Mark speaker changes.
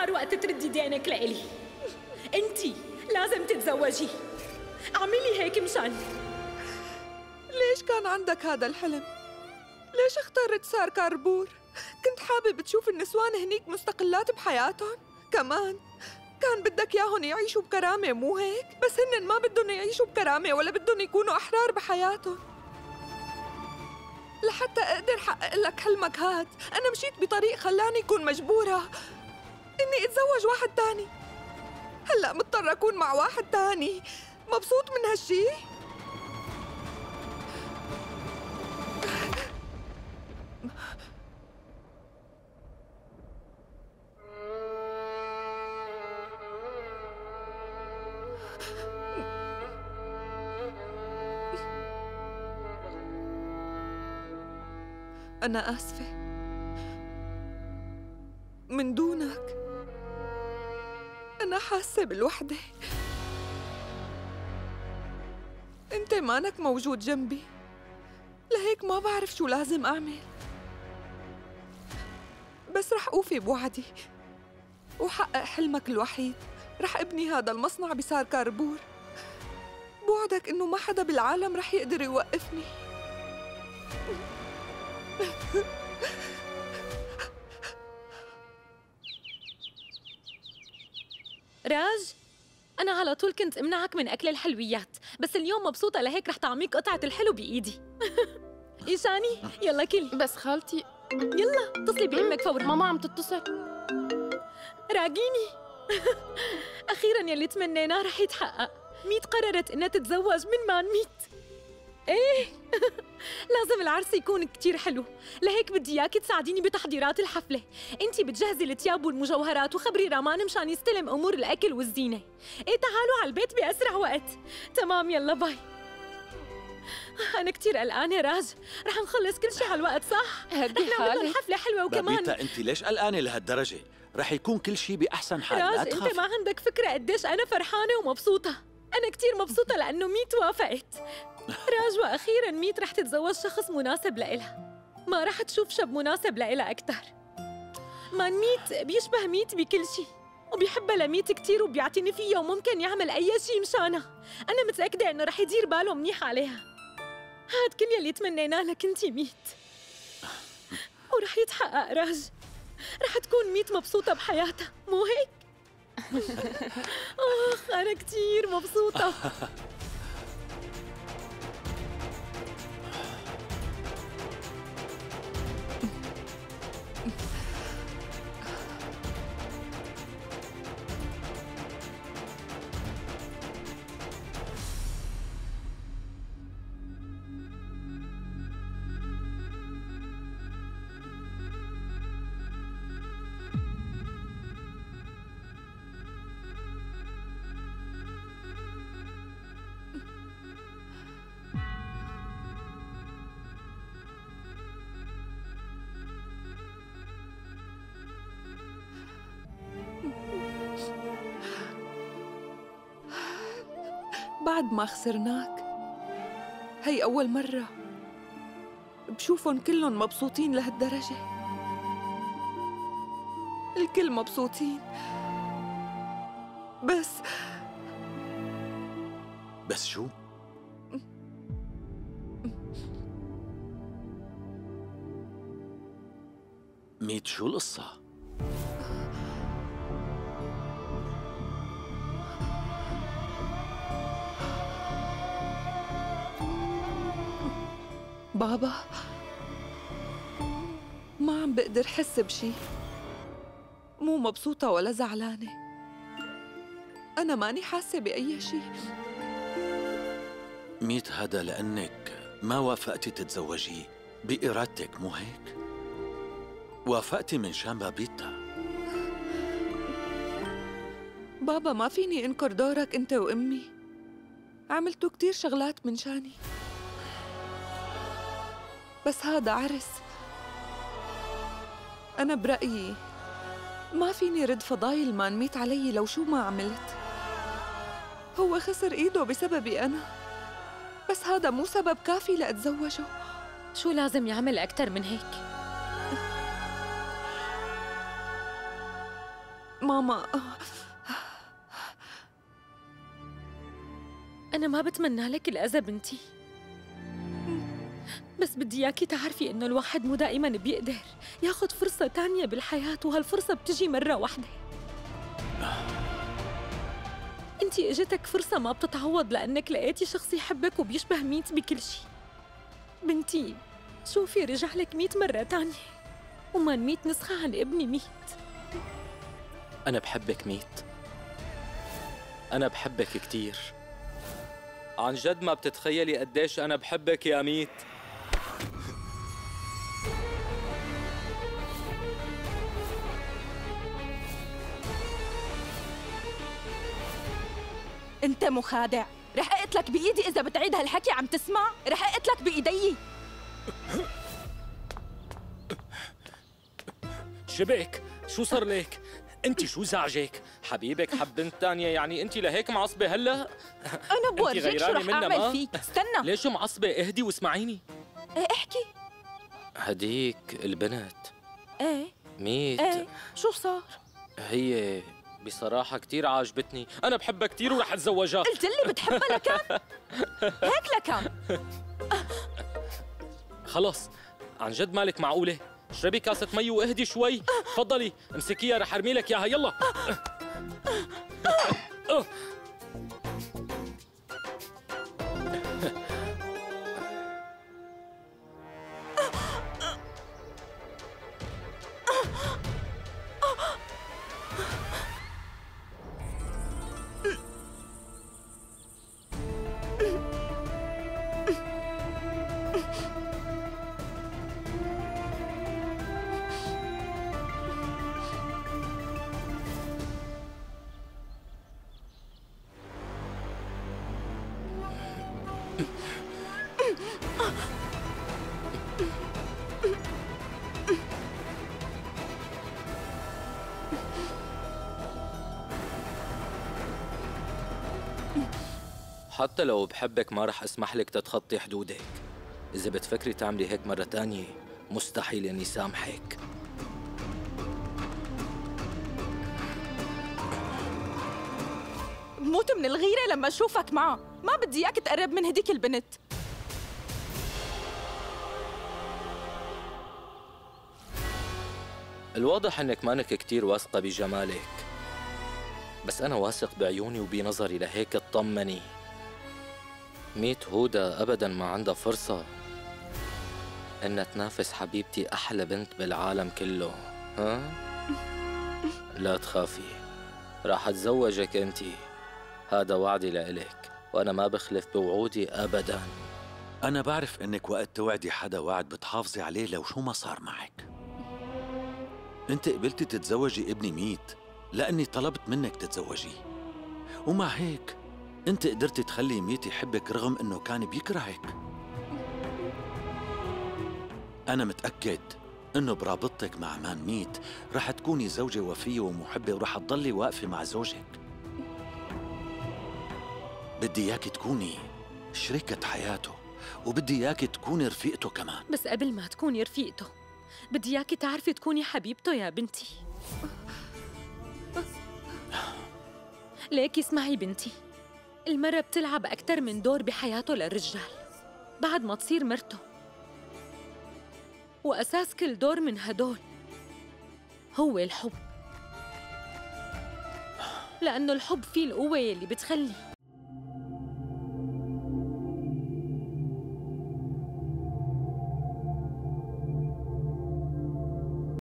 Speaker 1: صار وقت تردي دينك لإلي انتي لازم تتزوجي اعملي هيك مشان
Speaker 2: ليش كان عندك هذا الحلم؟ ليش اخترت سار كاربور؟ كنت حابب تشوف النسوان هنيك مستقلات بحياتهم؟ كمان كان بدك ياهن يعيشوا بكرامة مو هيك؟ بس هن ما بدهم يعيشوا بكرامة ولا بدهم يكونوا أحرار بحياتهم لحتى أقدر حقق لك حلمك هاد أنا مشيت بطريق خلاني أكون مجبورة إني أتزوج واحد تاني. هلأ مضطر أكون مع واحد تاني. مبسوط من هالشي؟ أنا آسفة. من دونك. أنا حاسة بالوحدة. أنت مانك موجود جنبي. لهيك ما بعرف شو لازم أعمل. بس رح أوفي بوعدي. وحقق حلمك الوحيد. رح أبني هذا المصنع بسار كاربور. بوعدك إنه ما حدا بالعالم رح يقدر يوقفني.
Speaker 1: راج أنا على طول كنت أمنعك من أكل الحلويات بس اليوم مبسوطة لهيك رح طعميك قطعة الحلو بإيدي. إيشاني يلا كلي
Speaker 3: بس خالتي.
Speaker 1: يلا اتصلي بأمك فورا.
Speaker 3: ماما عم تتصل.
Speaker 1: راقيني أخيرا يلي تمنيناه رح يتحقق. ميت قررت إنها تتزوج من مان ميت إيه؟ لازم العرس يكون كتير حلو. لهيك بدي إياكي تساعديني بتحضيرات الحفلة. انتي بتجهزي التياب والمجوهرات وخبري رامان مشان يستلم أمور الأكل والزينة. إيه تعالوا على البيت بأسرع وقت. تمام يلا باي. أنا كتير قلقانة راج. رح نخلص كل شي على الوقت صح؟
Speaker 3: هدي
Speaker 1: رح نعمل لهم
Speaker 3: حالك
Speaker 1: حفلة حلوة وكمان.
Speaker 4: بابيتا انت ليش قلقانة لهالدرجة؟ رح يكون كل شيء بأحسن حال لا
Speaker 1: راج أنت
Speaker 4: تخافي
Speaker 1: ما عندك فكرة قديش أنا فرحانة ومبسوطة. أنا كتير مبسوطة لأنه ميت وافقت. راج وأخيرا ميت رح تتزوج شخص مناسب لإلها. ما رح تشوف شب مناسب لإلها أكتر. ما ان ميت بيشبه ميت بكل شي وبيحبها لميت كتير وبيعتني فيها وممكن يعمل أي شي مشانها. أنا متأكدة إنه رح يدير باله منيح عليها. هاد كل يلي تمنيناه لك انتي ميت. ورح يتحقق راج. رح تكون ميت مبسوطة بحياتها مو هيك؟ آخ أنا كتير مبسوطة.
Speaker 2: بعد ما خسرناك. هي أول مرة بشوفهم كلهم مبسوطين لهالدرجة. الكل مبسوطين. بس
Speaker 4: بس شو؟ ميت شو القصة؟
Speaker 2: بابا. ما عم بقدر حس بشي. مو مبسوطة ولا زعلانة. أنا ماني حاسة بأي شي.
Speaker 4: ميت هذا لأنك ما وافقتي تتزوجيه بإرادتك مو هيك؟ وافقتي من شان بابيتا.
Speaker 2: بابا ما فيني أنكر دورك أنت وأمي. عملتوا كتير شغلات من شاني. بس هذا عرس. أنا برأيي ما فيني رد فضايل ما نميت علي لو شو ما عملت. هو خسر إيده بسببي أنا. بس هذا مو سبب كافي لأتزوجه.
Speaker 1: شو لازم يعمل أكتر من هيك؟
Speaker 2: ماما
Speaker 1: أنا ما بتمنى لك الأذى بنتي. بس بدي إياكي تعرفي إنه الواحد مو دائما بيقدر ياخد فرصة تانية بالحياة وهالفرصة بتجي مرة واحدة. انتي إجتك فرصة ما بتتعوض لأنك لقيتي شخص يحبك وبيشبه ميت بكل شي بنتي شوفي رجع لك ميت مرة تانية وما ميت نسخة عن ابني ميت.
Speaker 3: أنا بحبك ميت. أنا بحبك كتير. عن جد ما بتتخيلي قديش أنا بحبك يا ميت.
Speaker 5: انت مخادع. رح اقتلك بإيدي إذا بتعيد هالحكي عم تسمع. رح اقتلك بإيدي.
Speaker 3: شبك شو صار لك؟ انت شو زعجك؟ حبيبك حب بنت تانية يعني انت لهيك معصبة هلا؟
Speaker 5: أنا بورجيك شو رح
Speaker 3: منها ما؟
Speaker 5: اعمل فيك؟ استنى.
Speaker 3: ليش معصبة؟ اهدي واسمعيني.
Speaker 5: إيه احكي.
Speaker 3: هديك البنت.
Speaker 5: إيه.
Speaker 3: ميت.
Speaker 5: إيه. شو صار؟
Speaker 3: هي بصراحة كتير عاجبتني. أنا بحبها كتير ورح أتزوجها.
Speaker 5: قلت لي بتحبها لكان؟ هيك لكان.
Speaker 3: خلص. عن جد مالك معقولة؟ اشربي كاسة مي واهدي شوي. تفضلي امسكيها رح أرمي لك إياها. يلا. حتى لو بحبك ما رح أسمح لك تتخطي حدودك. إذا بتفكري تعملي هيك مرة تانية مستحيل إني سامحك.
Speaker 5: بموت من الغيرة لما أشوفك معها ما بدي إياك تقرب من هديك البنت.
Speaker 3: الواضح إنك مانك كتير واثقة بجمالك. بس أنا واثق بعيوني وبنظري لهيك اطمني. ميت هودا أبدا ما عندها فرصة. إنها تنافس حبيبتي أحلى بنت بالعالم كله ها؟ لا تخافي راح أتزوجك أنتي هذا وعدي لإلك وأنا ما بخلف بوعودي أبدا.
Speaker 4: أنا بعرف إنك وقت توعدي حدا وعد بتحافظي عليه لو شو ما صار معك. أنت قبلتي تتزوجي ابني ميت لأني طلبت منك تتزوجيه. ومع هيك أنت قدرتي تخلي ميت يحبك رغم إنه كان بيكرهك. أنا متأكد إنه برابطتك مع مان ميت رح تكوني زوجة وفية ومحبة ورح تضلي واقفة مع زوجك. بدي إياك تكوني شريكة حياته وبدي إياك تكوني رفيقته كمان.
Speaker 1: بس قبل ما تكوني رفيقته بدي إياكي تعرفي تكوني حبيبته يا بنتي. ليكي اسمعي بنتي. المرة بتلعب أكثر من دور بحياته للرجال بعد ما تصير مرته. وأساس كل دور من هدول هو الحب. لأنه الحب فيه القوة يلي بتخلي